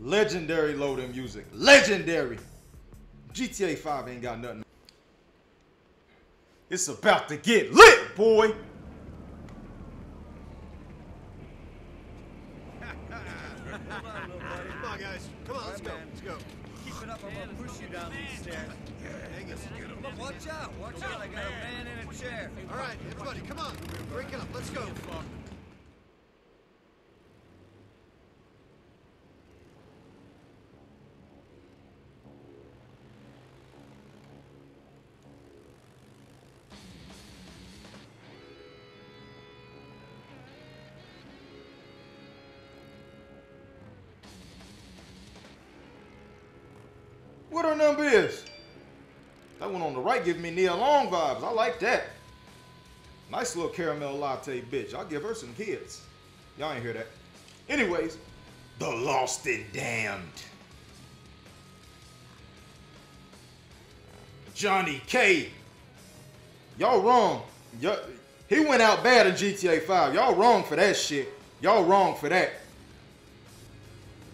Legendary loading music. Legendary. GTA 5 ain't got nothing. It's about to get lit, boy. Come on, guys. Come on, let's go. Let's go. Keep it up, I'm gonna push you down these stairs. Hang us. Look, watch out, watch out, I got a man in a chair. All right, everybody, come on. Break it up. Let's go. What her number is? That one on the right giving me Nia Long vibes. I like that. Nice little caramel latte bitch. I'll give her some kids. Y'all ain't hear that. Anyways, the lost and damned. Johnny K. Y'all wrong. He went out bad in GTA 5. Y'all wrong for that shit. Y'all wrong for that.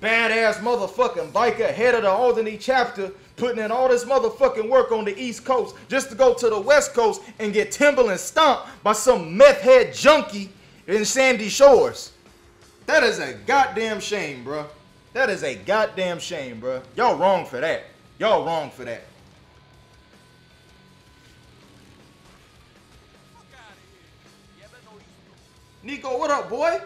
Badass motherfucking biker, head of the Alderney chapter, putting in all this motherfucking work on the East Coast just to go to the West Coast and get Timberland stomped by some meth head junkie in Sandy Shores. That is a goddamn shame, bruh. That is a goddamn shame, bruh. Y'all wrong for that. Y'all wrong for that. Niko, what up, boy?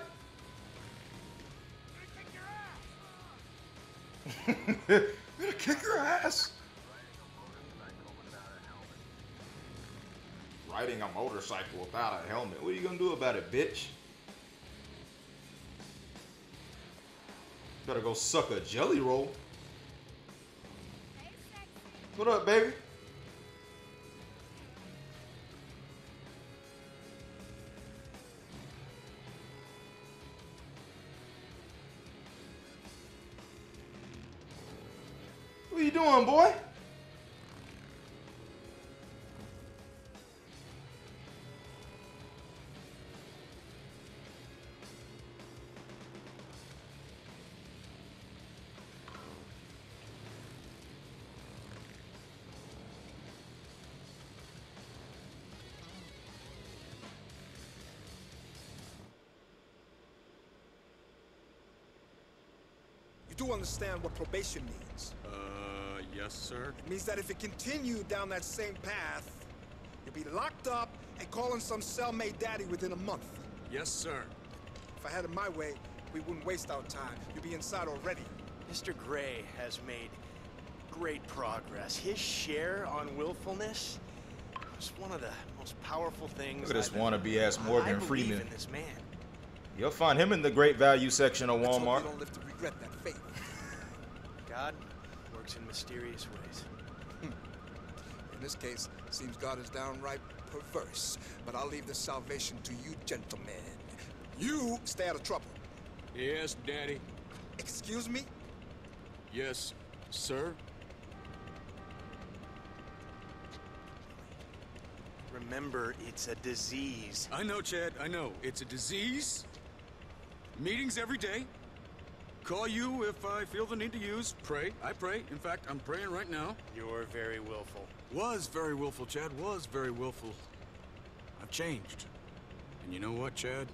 Gonna kick your ass. Riding a motorcycle without a helmet. What are you gonna do about it, bitch? Better go suck a jelly roll. What up, baby? What you boy? You do understand what probation means. Uh, yes, sir. It means that if you continue down that same path, you'll be locked up and calling some cellmate daddy within a month. Yes, sir. If I had it my way, we wouldn't waste our time. You'd be inside already. Mr. Grey has made great progress. His share on willfulness was one of the most powerful things. Look at this wannabe ass I- Morgan I Freeman. in this man. You'll find him in the great value section of Let's hope Walmart. you don't live to regret that fate. God works in mysterious ways. Hmm. In this case, seems God is downright perverse. But I'll leave the salvation to you, gentlemen. You stay out of trouble. Yes, Daddy. Excuse me? Yes, sir. Remember, it's a disease. I know, Chad. I know. It's a disease. Meetings every day. Call you if I feel the need to use. Pray. I pray. In fact, I'm praying right now. You're very willful. Was very willful, Chad. Was very willful. I've changed. And you know what, Chad?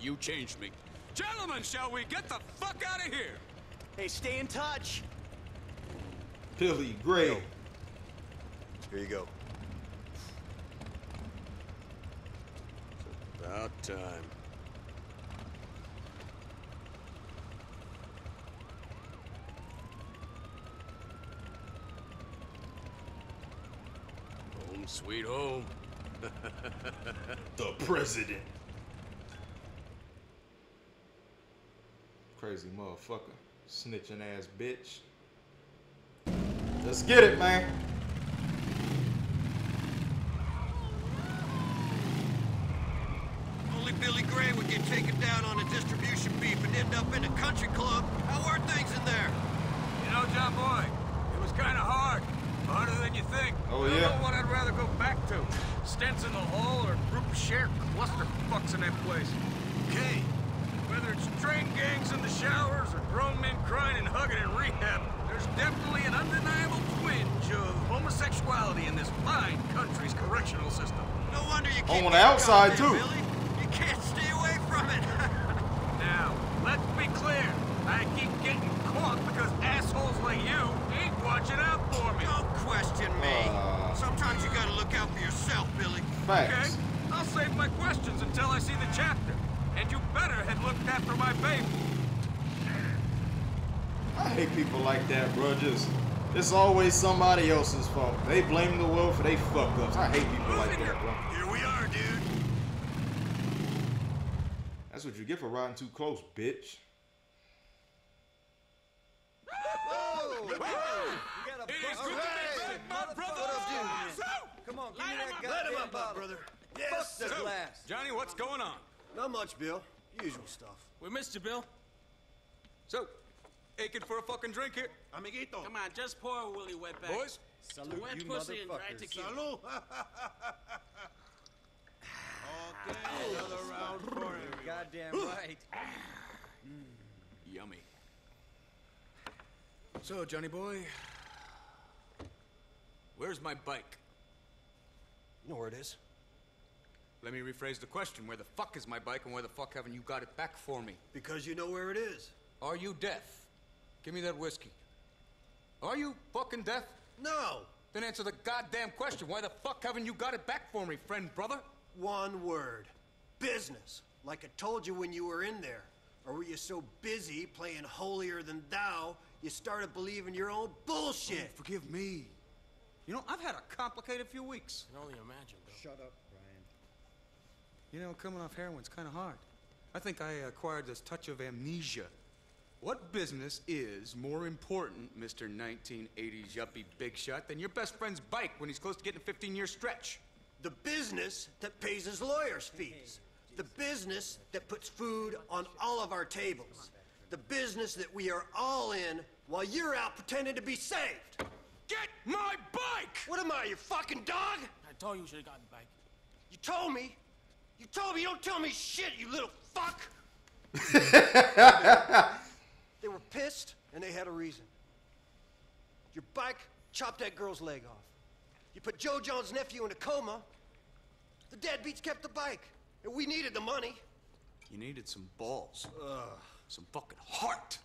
You changed me. Gentlemen, shall we get the fuck out of here? Hey, stay in touch. Billy Grey. Here you go. It's About time. Home sweet home. The president. Crazy motherfucker. Snitching ass bitch. Let's get it, man. Only Billy Grey would get taken down on a distribution beef and end up in a country club. How are things in there? You know, John Boy, it was kind of hard. Harder than you think. Oh, I don't yeah? know what I'd rather go back to. Stents in the hall or group share cluster fucks in that place. Okay. Whether it's train gangs in the showers or grown men crying and hugging in rehab, there's definitely an undeniable twinge of homosexuality in this fine country's correctional system. No wonder you On the outside, too. Billy. You can't stay away from it. Now, let's be clear. I keep getting caught because assholes like you ain't watching out for me. Don't question me. Uh. Sometimes you gotta look out for yourself, Billy. Okay? I'll save my questions until I see the chapter. And you better had looked after my baby. I hate people like that, bro. Just it's always somebody else's fault. They blame the world for they fuck ups. I hate people like that, bro. Here we are, dude. That's what you get for riding too close, bitch. You got a It is good to be back, my motherfucker, brother. Dude. So, Come on, give Light me him that up. Let him up, bottle. brother. Fuck the so, glass. Johnny, what's going on? Not much, Bill. Usual stuff. We missed you, Bill. So, aching for a fucking drink here? Amiguito. Come on, just pour a Willie Wetback. Boys? Salute, Wet you pussy and dry motherfuckers. tequila. Salud. okay, another round for him. Goddamn right. Yummy. So, Johnny boy, where's my bike? You know where it is? Let me rephrase the question. Where the fuck is my bike and where the fuck haven't you got it back for me? Because you know where it is. Are you deaf? Give me that whiskey. Are you fucking deaf? No! Then answer the goddamn question. Why the fuck haven't you got it back for me, friend brother? One word. Business. Like I told you when you were in there. Or were you so busy playing holier than thou, you started believing your own bullshit? Oh, forgive me. You know, I've had a complicated few weeks. I can only imagine, Bill. Shut up, Brian. You know, coming off heroin's kind of hard. I think I acquired this touch of amnesia. What business is more important, Mr. 1980s yuppie big shot, than your best friend's bike when he's close to getting a 15-year stretch? The business that pays his lawyer's fees. The business that puts food on all of our tables. The business that we are all in while you're out pretending to be saved. Get my bike! What am I, your fucking dog? I told you you should have gotten the bike. You told me. You told me. You don't tell me shit, you little fuck. they were pissed, and they had a reason. Your bike chopped that girl's leg off. You put Joe John's nephew in a coma. The deadbeats kept the bike, and we needed the money. You needed some balls. Some fucking heart.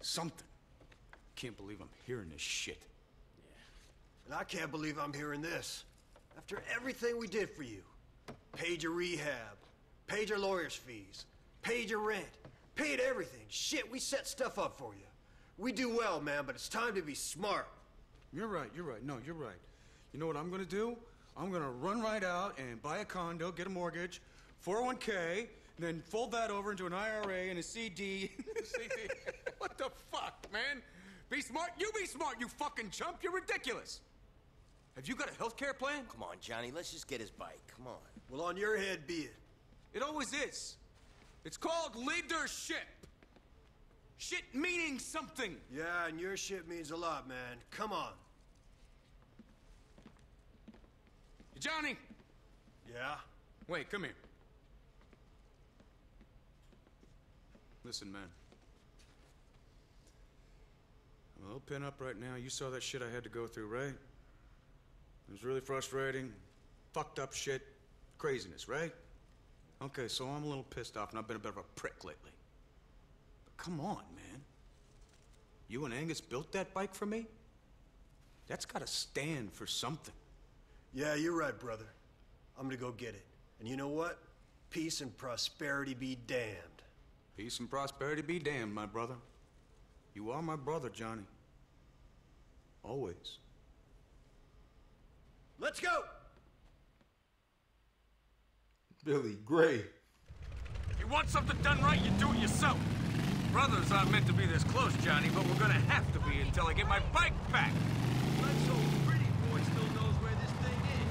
Something. Can't believe I'm hearing this shit. Yeah. And I can't believe I'm hearing this. After everything we did for you, paid your rehab, paid your lawyer's fees, paid your rent, paid everything. Shit, we set stuff up for you. We do well, man, but it's time to be smart. You're right, you're right. No, you're right. You know what I'm gonna do? I'm gonna run right out and buy a condo, get a mortgage, 401k, then fold that over into an IRA and a CD. CD. what the fuck, man? Be smart. You be smart, you fucking chump. You're ridiculous. Have you got a health care plan? Come on, Johnny, let's just get his bike. Come on. Well, on your head be it. It always is. It's called leadership. Shit meaning something. Yeah, and your shit means a lot, man. Come on. Johnny, Yeah? wait, come here. Listen, man. I'm pin up right now. You saw that shit I had to go through, right? It was really frustrating. Fucked up shit. Craziness, right? Okay, so I'm a little pissed off and I've been a bit of a prick lately. But come on, man. You and Angus built that bike for me? That's gotta stand for something. Yeah, you're right, brother. I'm gonna go get it. And you know what? Peace and prosperity be damned. Peace and prosperity be damned, my brother. You are my brother, Johnny. Always. Let's go! Billy Grey. If you want something done right, you do it yourself. Brothers aren't meant to be this close, Johnny, but we're gonna have to be until I get my bike back. Let's hope Pretty Boy still knows where this thing is.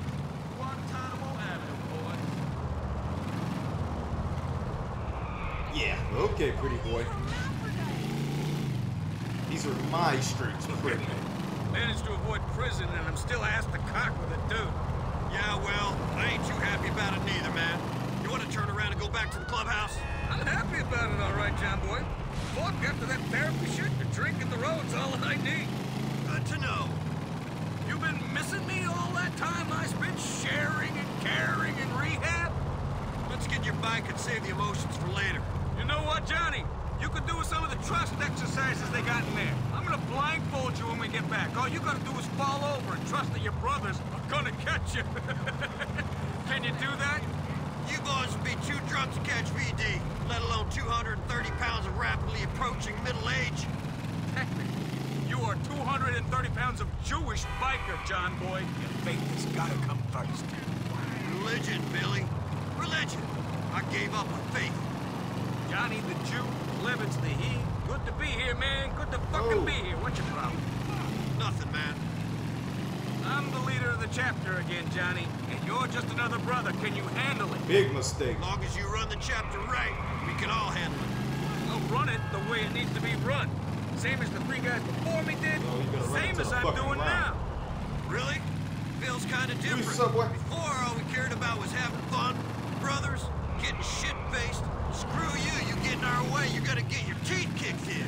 Guantanamo Avenue, boy. Yeah. Okay, pretty boy. These are my streets, pretty. Managed to avoid prison, and I'm still asked to cock with a dude. Yeah, well, I ain't too happy about it neither, man. You want to turn around and go back to the clubhouse? I'm happy about it, all right, John Boy. Fuck, after that therapy shit, the drink and the road's all I need. Good to know. You've been missing me all that time I spent sharing and caring in rehab? Let's get your bike and save the emotions for later. You know what, Johnny? You could do with some of the trust exercises they got in there. I'm gonna blindfold you when we get back. All you gotta do is fall over and trust that your brothers are gonna catch you. Can you do that? You boys would be too drunk to catch VD, let alone 230 pounds of rapidly approaching middle age. You are 230 pounds of Jewish biker, John Boy. Your faith has gotta come first. Religion, Billy. Religion. I gave up on faith. Johnny the Jew, Levitz the he. Good to be here, man. Good to fucking Oh. be here. What's your problem? Nothing, man. I'm the leader of the chapter again, Johnny, and you're just another brother. Can you handle it? Big mistake. As long as you run the chapter right, we can all handle it. I'll run it the way it needs to be run. Same as the three guys before me did. No, you gotta run it Same as I'm doing ground. now. Really? Feels kind of different. Subway. Before, all we cared about was having fun, brothers, getting shit-faced. Screw you, you get in our way, you gotta get your teeth kicked in.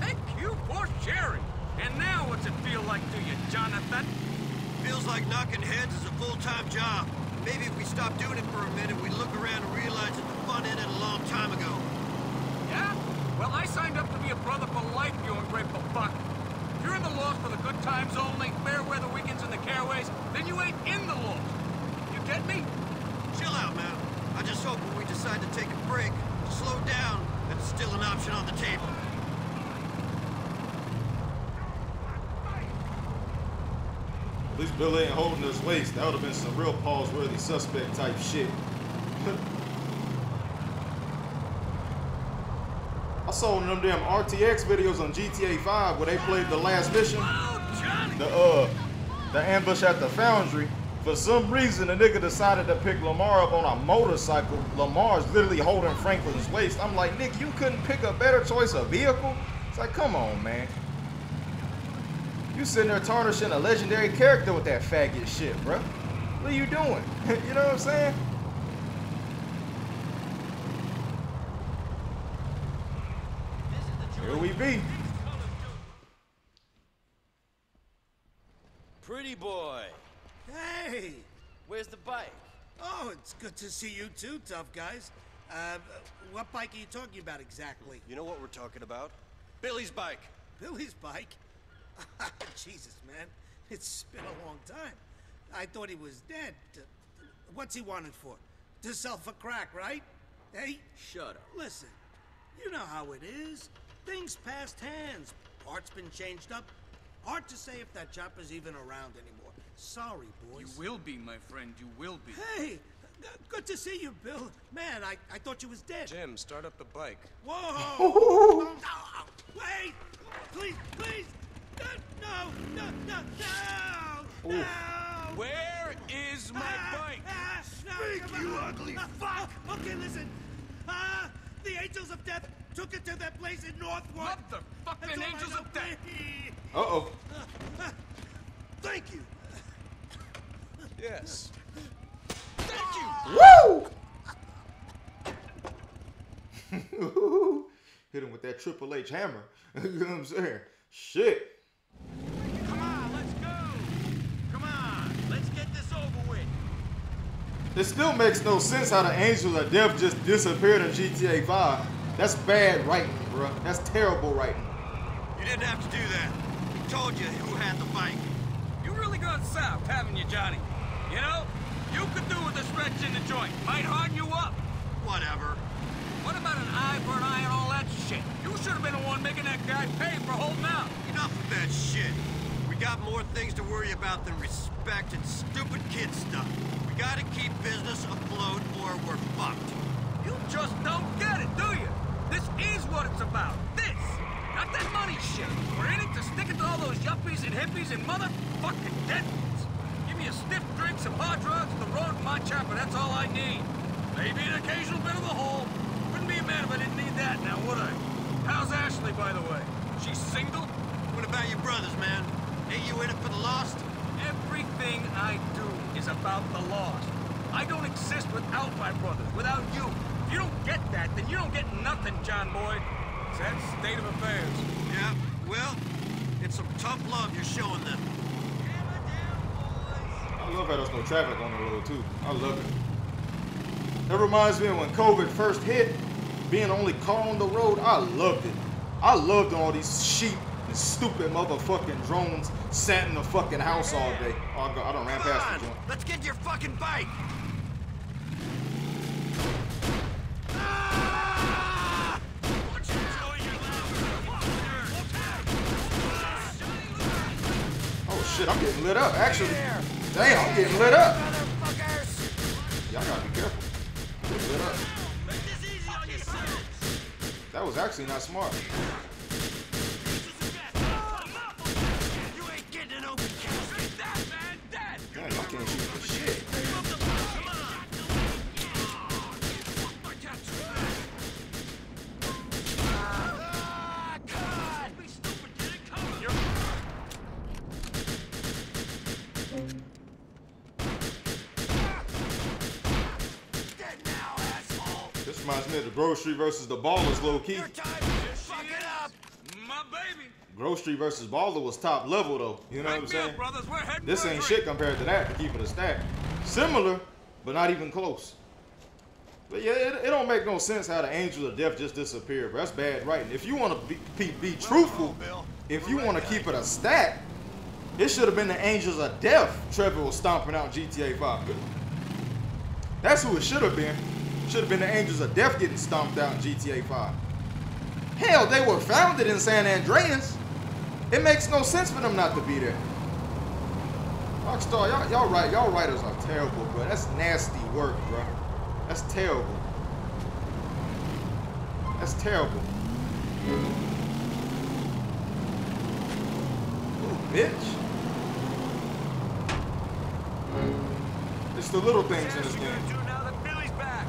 Thank you for sharing. And now what's it feel like to you, Jonathan? Feels like knocking heads is a full-time job. Maybe if we stop doing it for a minute, we'd look around and realize that the fun ended a long time ago. Yeah? Well, I signed up to be a brother for life, you ungrateful fuck. If you're in the lost for the good times only, fair weather weekends and the caraways, then you ain't in the lost. You get me? Chill out, man. I just hope when we decide to take a break, slow down, that's still an option on the table. Least Billy ain't holding his waist. That would have been some real pause-worthy suspect type shit. I saw one of them damn RTX videos on GTA 5 where they played the last mission. The uh the ambush at the foundry. For some reason the nigga decided to pick Lamar up on a motorcycle. Lamar's literally holding Franklin's waist. I'm like, Nick, you couldn't pick a better choice of vehicle? It's like, come on, man. You sitting there tarnishing a legendary character with that faggot shit, bruh. What are you doing? you know what I'm saying? Here we be. Pretty boy. Hey! Where's the bike? Oh, it's good to see you too, tough guys. Uh, what bike are you talking about exactly? You know what we're talking about? Billy's bike. Billy's bike? Jesus, man. It's been a long time. I thought he was dead. What's he wanted for? To sell for crack, right? Hey, Shut up. listen. You know how it is. Things passed hands. Parts been changed up. Hard to say if that chopper's even around anymore. Sorry, boys. You will be, my friend. You will be. Hey, good to see you, Bill. Man, I, I thought you was dead. Jim, start up the bike. Whoa! Oh, no, wait! Please, please! No, no, no, no! No! Where is my Ah, bike? ah, no, Speak, come you ugly fuck! okay, listen. Ah, the Angels of Death took it to that place in Northwood. Motherfucking That's all I Angels of Death. please. Uh-oh. Thank you. Yes. Thank you! Woo! Hit him with that Triple H hammer. you know what I'm saying? Shit. Come on, let's go. Come on, let's get this over with. It still makes no sense how the Angels of Death just disappeared in GTA 5. That's bad writing, bro. That's terrible writing. You didn't have to do that. We told you who had the bike. You really gone south, haven't you, Johnny? You know, you could do with a stretch in the joint. Might harden you up. Whatever. What about an eye for an eye and all that shit? You should have been the one making that guy pay for holding out. Enough of that shit. We got more things to worry about than respect and stupid kid stuff. We gotta keep business afloat or we're fucked. You just don't get it, do you? This is what it's about. This. Not that money shit. We're in it to stick it to all those yuppies and hippies and motherfucking deadbeats. Give me a stiff drink, some hard drugs, the road, and my chopper. That's all I need. Maybe an occasional bit of the whole. Wouldn't be a man if I didn't need that now, would I? How's Ashley, by the way? She's single? What about your brothers, man? Ain't you in it for the lost? Everything I do is about the lost. I don't exist without my brothers, without you. If you don't get that, then you don't get nothing, John Boy. It's that state of affairs. Yeah, well, it's some tough love you're showing them. I love how there's no traffic on the road too. I love it. That reminds me of when COVID first hit, being the only car on the road. I loved it. I loved all these sheep and stupid motherfucking drones sat in the fucking house all day. Oh, I, I don't ran past on, the joint. let's get your fucking bike. Oh shit, I'm getting lit up. Actually, damn, I'm getting lit up. Y'all gotta be careful. I'm getting lit up. That was actually not smart. Grocery versus the ballers low key. Your time to up! My baby. Grocery versus baller was top level though. You know what I'm Wake me up, saying? brothers. We're This ain't shit compared to that to keep it a stack. Similar, but not even close. But yeah, it, it don't make no sense how the angels of death just disappeared, bro. That's bad writing. If you want to be, be, be truthful, if you want to keep it a stack, it should have been the angels of death Trevor was stomping out GTA 5. That's who it should have been. Should have been the angels of death getting stomped out in GTA 5. Hell, they were founded in San Andreas. It makes no sense for them not to be there. Rockstar, y'all, y'all y'all writers are terrible, bro. That's nasty work, bro. That's terrible. That's terrible. Ooh, bitch. It's the little things in this game. do now that Billy's back?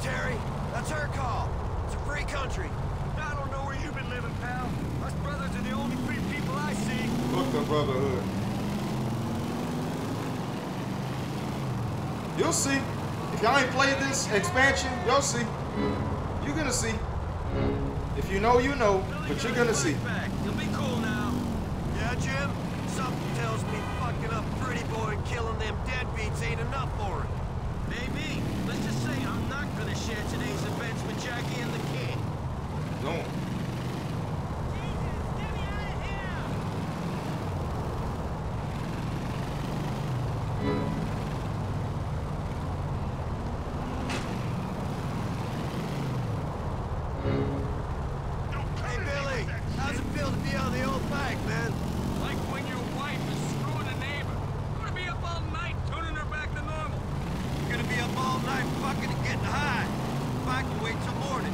Terry. That's her call. It's a free country. I don't know where you've been living, pal. Us brothers are the only free people I see. Fuck the brotherhood. You'll see. If y'all ain't played this expansion, you'll see. You're gonna see. If you know, you know, but you're gonna see. You'll be cool now. Yeah, Jim? Something tells me fucking up Pretty Boy and killing them deadbeats ain't enough for him. Maybe. Just say I'm not gonna share today's events with Jackie and the King. Don't. Night fucking and getting high. If I can wait till morning.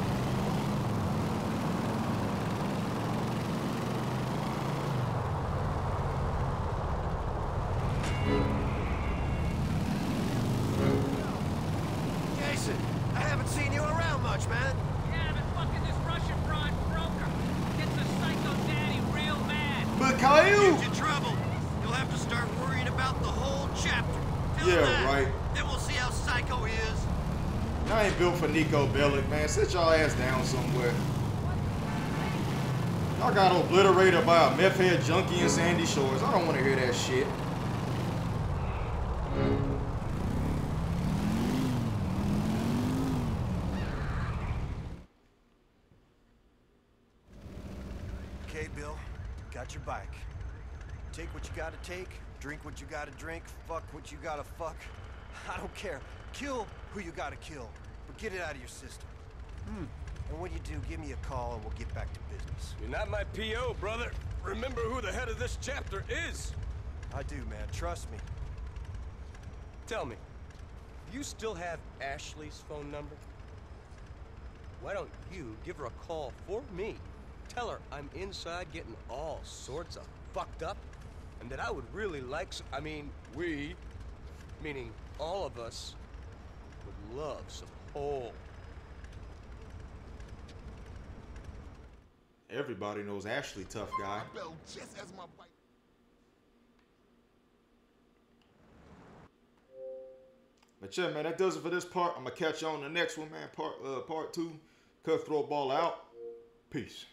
Jason, I haven't seen you around much, man. Yeah, but fucking this Russian broad broker gets the psycho daddy real mad. But Caillou! Get you trouble. You'll have to start worrying about the whole chapter. Tell Yeah, that. right. Then we'll see how psycho he is. Y'all ain't built for Niko Bellic, man. Sit y'all ass down somewhere. Y'all got obliterated by a meth head junkie in Sandy Shores. I don't want to hear that shit. Okay, Bill. Got your bike. Take what you gotta take, drink what you gotta drink, fuck what you gotta fuck. I don't care. Kill who you gotta kill, but get it out of your system. Hmm. And when you do, give me a call and we'll get back to business. You're not my PO, brother. Remember who the head of this chapter is. I do, man. Trust me. Tell me, do you still have Ashley's phone number? Why don't you give her a call for me? Tell her I'm inside getting all sorts of fucked up, and that I would really like I mean, we, meaning all of us, would love some whole. Everybody knows Ashley, tough guy. just as my bike. But yeah, man, that does it for this part. I'm gonna catch you on the next one, man. Part uh, part two. Cutthroat ball out. Peace.